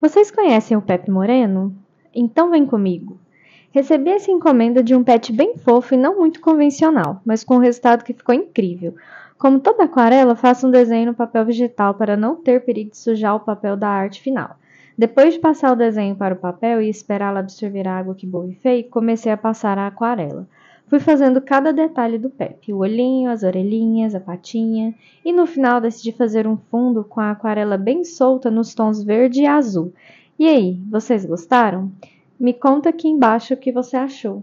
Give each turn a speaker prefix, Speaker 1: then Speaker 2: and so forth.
Speaker 1: Vocês conhecem o Pepe Moreno? Então vem comigo. Recebi essa encomenda de um pet bem fofo e não muito convencional, mas com um resultado que ficou incrível. Como toda aquarela, faço um desenho no papel vegetal para não ter perigo de sujar o papel da arte final. Depois de passar o desenho para o papel e esperá-la absorver a água que borrifei, comecei a passar a aquarela. Fui fazendo cada detalhe do Pepe, o olhinho, as orelhinhas, a patinha, e no final decidi fazer um fundo com a aquarela bem solta nos tons verde e azul. E aí, vocês gostaram? Me conta aqui embaixo o que você achou.